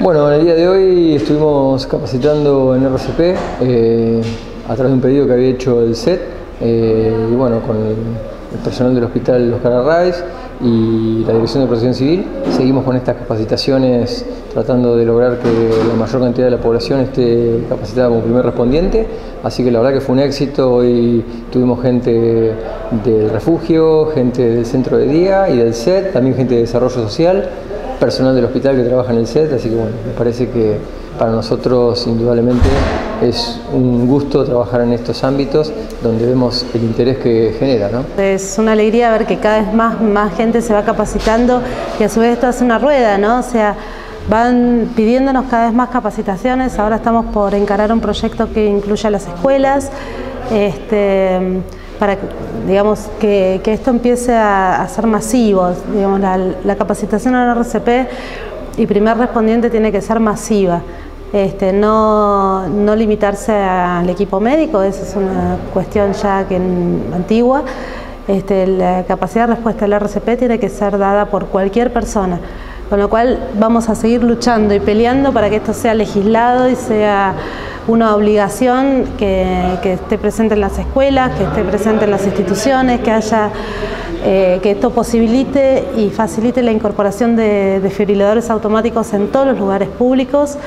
Bueno, en el día de hoy estuvimos capacitando en RCP eh, a través de un pedido que había hecho el SET eh, y bueno, con el, personal del hospital Oscar Arraez y la Dirección de Protección Civil. Seguimos con estas capacitaciones tratando de lograr que la mayor cantidad de la población esté capacitada como primer respondiente, así que la verdad que fue un éxito. Hoy tuvimos gente del refugio, gente del centro de día y del SET, también gente de desarrollo social personal del hospital que trabaja en el set, así que bueno, me parece que para nosotros indudablemente es un gusto trabajar en estos ámbitos donde vemos el interés que genera. ¿no? Es una alegría ver que cada vez más, más gente se va capacitando y a su vez esto es una rueda, ¿no? O sea, van pidiéndonos cada vez más capacitaciones, ahora estamos por encarar un proyecto que incluya las escuelas. Este, para digamos, que, esto empiece a, ser masivo. Digamos, la, capacitación en RCP y primer respondiente tiene que ser masiva. Este, no, limitarse al equipo médico, esa es una cuestión ya que antigua. Este, la capacidad de respuesta del RCP tiene que ser dada por cualquier persona, con lo cual vamos a seguir luchando y peleando para que esto sea legislado y sea una obligación que, esté presente en las escuelas, que esté presente en las instituciones, que haya eh, que esto posibilite y facilite la incorporación de desfibriladores automáticos en todos los lugares públicos,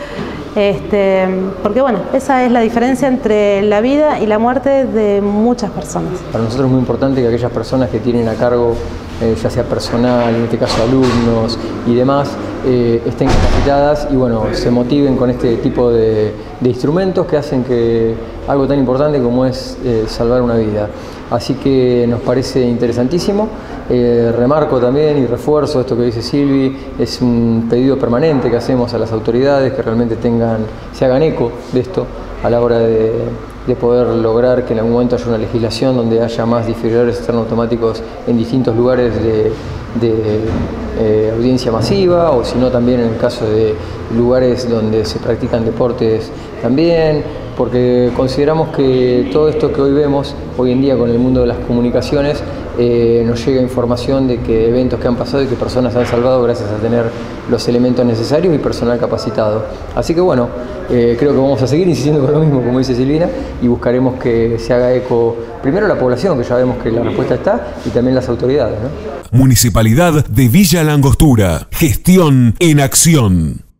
este, porque bueno, esa es la diferencia entre la vida y la muerte de muchas personas. Para nosotros es muy importante que aquellas personas que tienen a cargo, eh, ya sea personal, en este caso alumnos y demás, eh, estén capacitadas y bueno, se motiven con este tipo de, instrumentos que hacen que algo tan importante como es eh, salvar una vida. Así que nos parece interesantísimo. Remarco también y refuerzo esto que dice Silvi, es un pedido permanente que hacemos a las autoridades que realmente tengan, se hagan eco de esto a la hora de, poder lograr que en algún momento haya una legislación donde haya más difibriladores externos automáticos en distintos lugares de eh, audiencia masiva o si no también en el caso de lugares donde se practican deportes también, porque consideramos que todo esto que hoy vemos, hoy en día con el mundo de las comunicaciones, eh, nos llega información de que eventos que han pasado y que personas han salvado gracias a tener los elementos necesarios y personal capacitado. Así que bueno, eh, creo que vamos a seguir insistiendo con lo mismo, como dice Silvina, y buscaremos que se haga eco primero la población, que ya vemos que la respuesta está, y también las autoridades. Municipalidad de Villa Langostura. Gestión en acción.